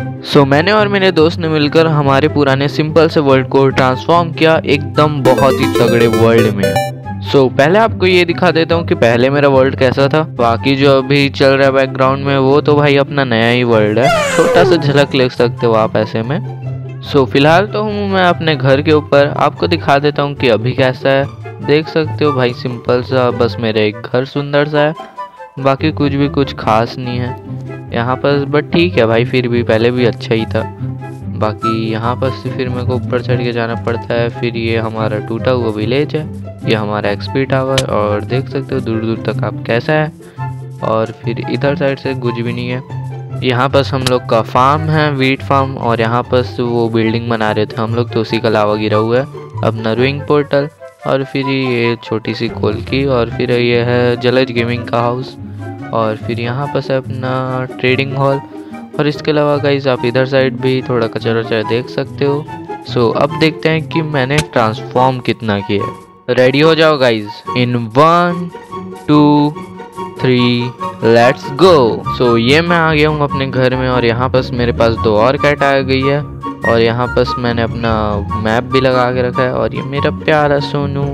सो so, मैंने और मेरे दोस्त ने मिलकर हमारे पुराने सिंपल से वर्ल्ड को ट्रांसफॉर्म किया एकदम बहुत ही तगड़े वर्ल्ड में। सो so, पहले आपको ये दिखा देता हूँ कि पहले मेरा वर्ल्ड कैसा था। बाकी जो अभी चल रहा है बैकग्राउंड में वो तो भाई अपना नया ही वर्ल्ड है। छोटा सा झलक ले सकते हो आप ऐसे में। सो so, फ़िलहाल तो हूँ मैं अपने घर के ऊपर। आपको दिखा देता हूँ कि अभी कैसा है। देख सकते हो भाई सिंपल सा बस मेरा एक घर सुंदर सा है। बाकी कुछ भी कुछ खास नहीं है। यहाँ पर बट ठीक है भाई, फिर भी पहले भी अच्छा ही था। बाकी यहाँ पर से फिर मेरे को ऊपर चढ़ के जाना पड़ता है, फिर ये हमारा टूटा हुआ विलेज है, ये हमारा एक्सपी टावर और देख सकते हो दूर दूर तक आप कैसा है। और फिर इधर साइड से कुछ भी नहीं है। यहाँ पर हम लोग का फार्म है वीट फार्म और यहाँ पर वो बिल्डिंग बना रहे थे हम लोग तो उसी का लावा गिरा हुआ है। अब नरविंग पोर्टल और फिर ये छोटी सी कोल की, और फिर ये है जलज गेमिंग का हाउस और फिर यहाँ पर है अपना ट्रेडिंग हॉल और इसके अलावा गाइज़ आप इधर साइड भी थोड़ा कचरा वचरा देख सकते हो। सो अब देखते हैं कि मैंने ट्रांसफॉर्म कितना किया है। रेडी हो जाओ guys in one two three let's go so ये मैं आ गया हूँ अपने घर में और यहाँ पर मेरे पास दो और कैट आ गई है। और यहाँ पर मैंने अपना मैप भी लगा के रखा है। और ये मेरा प्यारा सोनू।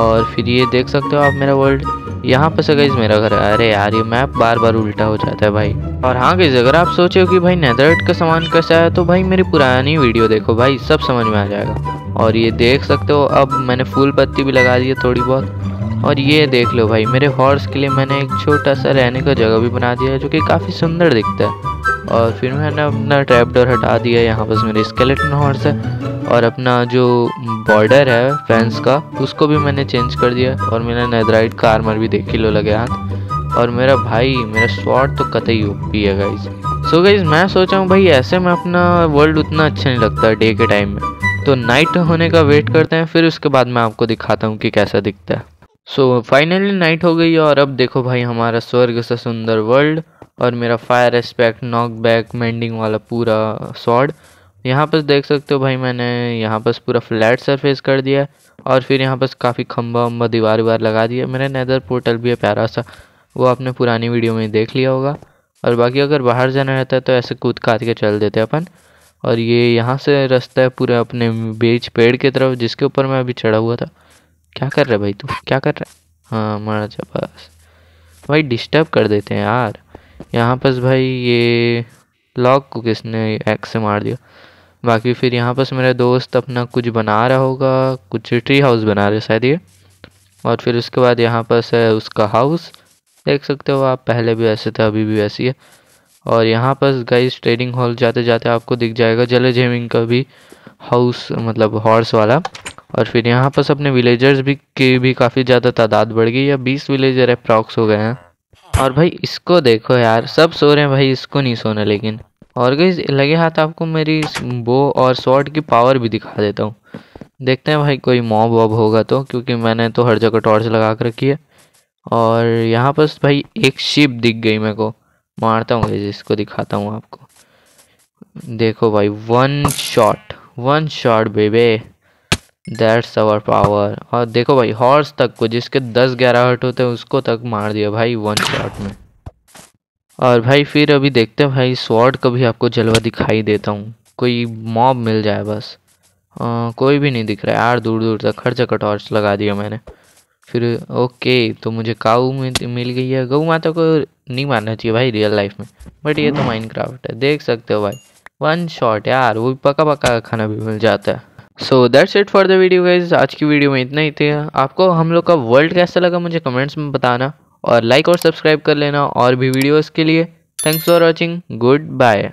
और फिर ये देख सकते हो आप मेरा वर्ल्ड यहाँ पर से गई मेरा घर है। अरे यार, ये मैप बार बार उल्टा हो जाता है भाई। और हाँ गई अगर आप सोचे हो कि भाई नेदरट का सामान कैसा है तो भाई मेरी पुरानी वीडियो देखो भाई, सब समझ में आ जाएगा। और ये देख सकते हो, अब मैंने फूल पत्ती भी लगा दी है थोड़ी बहुत। और ये देख लो भाई, मेरे हॉर्स के लिए मैंने एक छोटा सा रहने का जगह भी बना दिया है, जो कि काफ़ी सुंदर दिखता है। और फिर मैंने अपना ट्रैप डोर हटा दिया, यहाँ पर मेरे स्केलेटन हॉर्स है। और अपना जो बॉर्डर है फैंस का, उसको भी मैंने चेंज कर दिया और मेरा नेदराइट का आर्मर भी देख किलो लगे हाथ। और मेरा भाई, मेरा स्वॉर्ड तो कतई ओपी है गाइज़ सो गाइज़ मैं सोचा हूँ, भाई, ऐसे में अपना वर्ल्ड उतना अच्छा नहीं लगता डे के टाइम में। तो नाइट होने का वेट करते हैं, फिर उसके बाद मैं आपको दिखाता हूँ कि कैसा दिखता है। सो फाइनली नाइट हो गई और अब देखो भाई, हमारा स्वर्ग से सुंदर वर्ल्ड और मेरा fire aspect knockback mending वाला पूरा सॉड यहाँ पर देख सकते हो भाई मैंने यहाँ पर पूरा फ्लैट सरफेस कर दिया और फिर यहाँ पर काफ़ी खम्बा वम्बा दीवार वार लगा दिया मेरा नैदर पोर्टल भी है प्यारा सा, वो आपने पुरानी वीडियो में देख लिया होगा। और बाकी अगर बाहर जाना रहता है तो ऐसे कूद काट के चल देते अपन। और ये यहाँ से रास्ता है पूरा अपने बीच पेड़ की तरफ़, जिसके ऊपर मैं अभी चढ़ा हुआ था। क्या कर रहा है भाई तू? क्या कर रहा है? हाँ मारा बस। भाई डिस्टर्ब कर देते हैं यार। यहाँ पर भाई ये लॉक को किसने एक्स से मार दिया। बाकी फिर यहाँ पर मेरा दोस्त अपना कुछ बना रहा होगा, कुछ ट्री हाउस बना रहे शायद ये। और फिर उसके बाद यहाँ पर है उसका हाउस देख सकते हो आप, पहले भी ऐसे थे, अभी भी वैसी है। और यहाँ पर गाइस ट्रेडिंग हॉल जाते जाते आपको दिख जाएगा, जले जेमिंग का भी हाउस मतलब हॉर्स वाला। और फिर यहाँ पर अपने विलेजर्स भी की भी काफ़ी ज़्यादा तादाद बढ़ गई या बीस विलेजर अप्रॉक्स हो गए हैं। और भाई, इसको देखो यार। सब सो रहे हैं भाई, इसको नहीं सोना, लेकिन। और गई लगे हाथ आपको मेरी बो और शॉर्ट की पावर भी दिखा देता हूँ। देखते हैं भाई, कोई मॉब वॉब होगा तो क्योंकि मैंने तो हर जगह टॉर्च लगा कर रखी है। और यहाँ पर भाई, एक शिप दिख गई मेरे को। मारता हूँ इसको दिखाता हूँ आपको। देखो भाई वन शॉट वन शॉट बेबे दैट्स अवर पावर और देखो भाई हॉर्स तक को जिसके दस ग्यारह हट होते हैं उसको तक मार दिया भाई वन शॉट में। और भाई फिर अभी देखते हैं भाई स्वॉर्ड का भी आपको जलवा दिखाई देता हूँ। कोई मॉब मिल जाए बस। आ, कोई भी नहीं दिख रहा यार दूर दूर तक हर जगह टॉर्च लगा दिया मैंने। फिर ओके तो मुझे काऊ मिल गई है। गऊ माता को नहीं मारना चाहिए भाई रियल लाइफ में। बट ये तो माइंड है। देख सकते हो भाई। वन शॉट यार वो पका पका खाना भी मिल जाता है। So that's it for the video guys आज की वीडियो में इतना ही थे। आपको हम लोग का वर्ल्ड कैसा लगा मुझे कमेंट्स में बताना और लाइक और सब्सक्राइब कर लेना और भी वीडियोस के लिए। Thanks for watching goodbye